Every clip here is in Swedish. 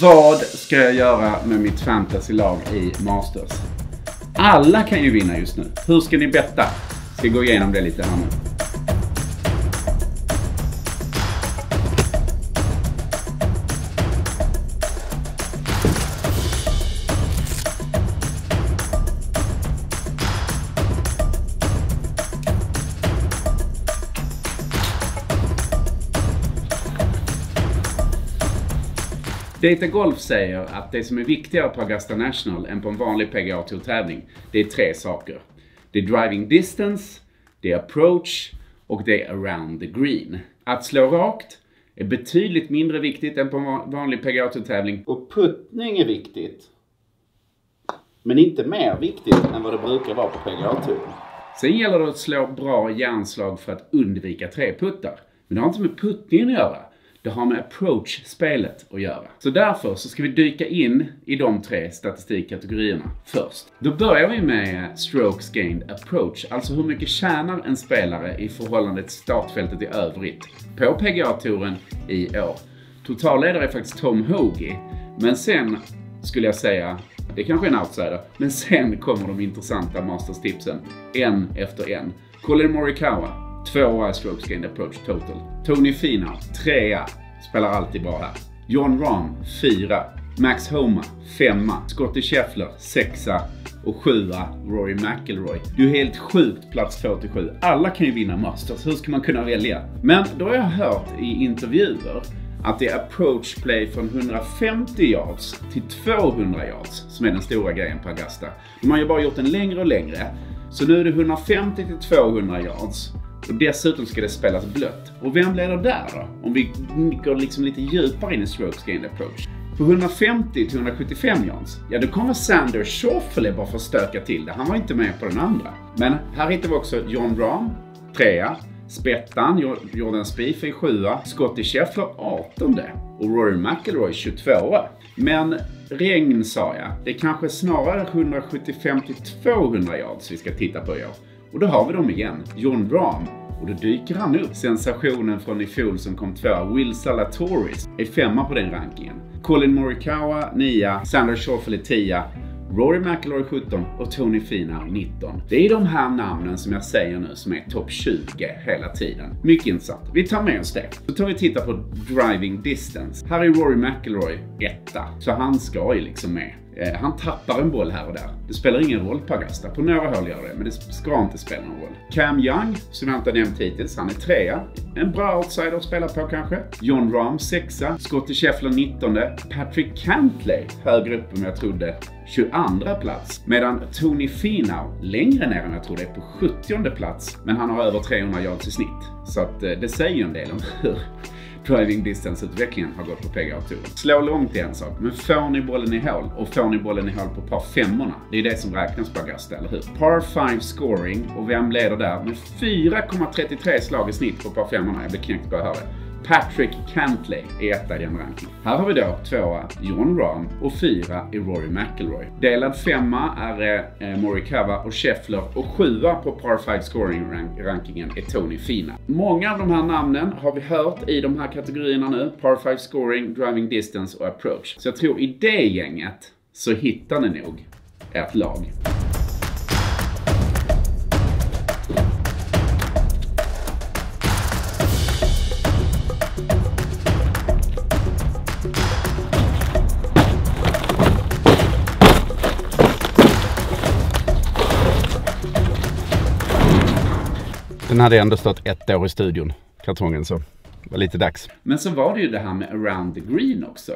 Vad ska jag göra med mitt fantasylag i Masters? Alla kan ju vinna just nu. Hur ska ni betta? Ska gå igenom det lite här nu. Data Golf säger att det som är viktigare på Augusta National än på en vanlig PGA Tour-tävling, det är tre saker. Det är driving distance, det är approach och det är around the green. Att slå rakt är betydligt mindre viktigt än på en vanlig PGA Tour-tävling. Och puttning är viktigt. Men inte mer viktigt än vad det brukar vara på PGA Tour. Sen gäller det att slå bra järnslag för att undvika treputtar. Men det har inte med puttningen att göra. Det har med approach-spelet att göra. Så därför så ska vi dyka in i de tre statistikkategorierna först. Då börjar vi med strokes gained approach, alltså hur mycket tjänar en spelare i förhållande till startfältet i övrigt på PGA-touren i år. Totalledare är faktiskt Tom Hoagie, men sen skulle jag säga det kanske är en outsider, men sen kommer de intressanta masterstipsen, en efter en. Colin Morikawa, Tvåa strokes gained approach total. Tony Finau, trea. Spelar alltid bra här. John Rahm, fyra. Max Homa, femma. Scottie Scheffler, sexa. Och sjua, Rory McIlroy. Det är helt sjukt plats 2 till 7. Alla kan ju vinna Masters. Hur ska man kunna välja? Men då har jag hört i intervjuer att det är approach play från 150 yards till 200 yards som är den stora grejen på Augusta. De har ju bara gjort den längre och längre. Så nu är det 150 till 200 yards. Och dessutom ska det spelas blött. Och vem leder där då? Om vi går liksom lite djupare in i strokes gained approach. På 150 till 175 Jans, ja då kommer Sander Schoffele bara för att stöka till det. Han var inte med på den andra. Men här hittar vi också John Rahm, trea. Spettan, Jordan Spieth är sjua. Scottie Scheffler 18 och Rory McIlroy 22 Men regn sa jag. Det är kanske snarare 175 till 200 yards vi ska titta på i år. Och då har vi dem igen. John Rahm. Och då dyker han upp. Sensationen från i fjol som kom tvåa, Will Salatoris, är femma på den rankingen. Colin Morikawa nia, Sander Schauffele tia, Rory McIlroy 17 och Tony Finau 19. Det är de här namnen som jag säger nu som är topp 20 hela tiden. Mycket intressant. Vi tar med oss det. Då tar vi titta på driving distance. Här är Rory McIlroy etta, så han ska ju liksom med. Eh, han tappar en boll här och där. Det spelar ingen roll på Agasta. På några håll gör det, men det ska inte spela någon roll. Cam Young, som jag inte har nämnt hittills, han är trea. En bra outsider att spela på kanske. John Rahm sexa. Scottie Scheffler 19. Patrick Cantley, högre upp än jag trodde, 22 plats. Medan Tony Finau, längre ner än jag trodde, är på 70 plats. Men han har över 300 yards i snitt. Så att eh, det säger ju en del om hur driving distance-utvecklingen har gått på pga tour Slå långt är en sak, men får ni bollen i hål och får ni bollen i hål på par femmorna, det är det som räknas på Augusta, eller hur? Par 5 scoring, och vem leder där? Med 4,33 slag i snitt på par femmorna. Jag blir knäckt på att höra det. Patrick Cantley är etta i den rankingen. Här har vi då tvåa John Rahm och fyra i Rory McIlroy. Delad femma är eh, Morikawa och Scheffler och sjua på par 5 scoring rankingen är Tony Fina. Många av de här namnen har vi hört i de här kategorierna nu. Par 5 scoring, driving distance och approach. Så jag tror i det gänget så hittar ni nog ert lag. Den hade ändå stått ett år i studion, kartongen, så det var lite dags. Men så var det ju det här med around the green också.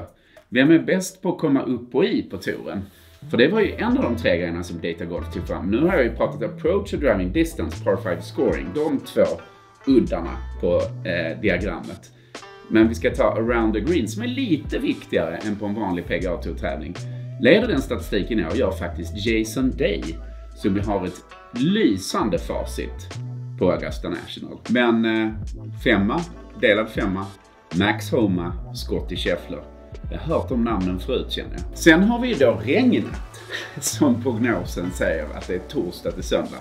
Vem är bäst på att komma upp och i på touren? För det var ju en av de tre grejerna som Data Golf tog fram. Nu har jag ju pratat approach och driving distance, par 5 scoring. De två uddarna på eh, diagrammet. Men vi ska ta around the green som är lite viktigare än på en vanlig PGA Tour-tävling. Leder den statistiken i år gör faktiskt Jason Day som vi har ett lysande facit på Augusta National. Men eh, femma, delad femma, Max Homa, Scottie Scheffler. Jag har hört de namnen förut känner jag. Sen har vi då regnat. som prognosen säger att det är torsdag till söndag.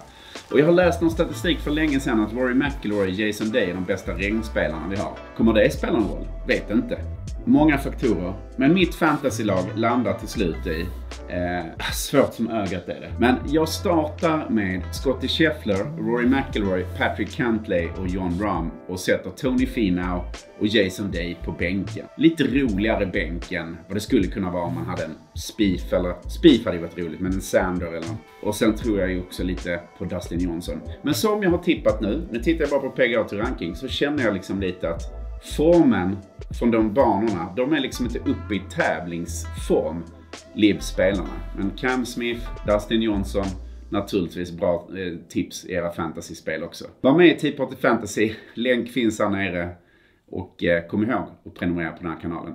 Och jag har läst någon statistik för länge sedan att Rory McIlroy och Jason Day är de bästa regnspelarna vi har. Kommer det spela någon roll? Vet inte många faktorer. Men mitt fantasylag landar till slut i, eh, svårt som ögat är det. Men jag startar med Scottie Scheffler, Rory McIlroy, Patrick Cantley och John Rahm och sätter Tony Finau och Jason Day på bänken. Lite roligare bänk än vad det skulle kunna vara om man hade en Spieth eller Spieth hade ju varit roligt, men en Sander eller Och sen tror jag ju också lite på Dustin Johnson. Men som jag har tippat nu, nu tittar jag bara på PGA till Ranking, så känner jag liksom lite att formen från de banorna, de är liksom inte uppe i tävlingsform, LIV-spelarna. Men Cam Smith, Dustin Johnson, naturligtvis bra eh, tips i era fantasyspel också. Var med i Tea Party Fantasy, länk finns här nere. Och eh, kom ihåg att prenumerera på den här kanalen.